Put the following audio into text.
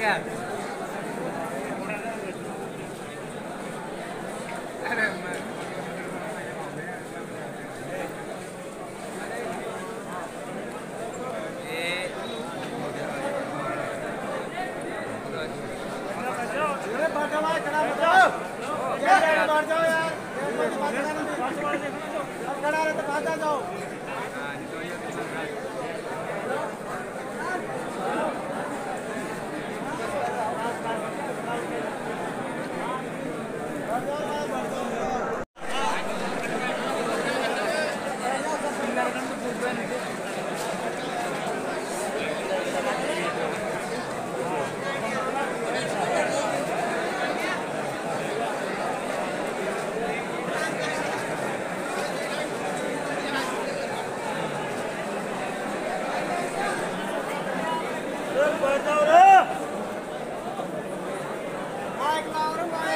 जाओ Bırak bayrağı. Bayrağı bayrağı.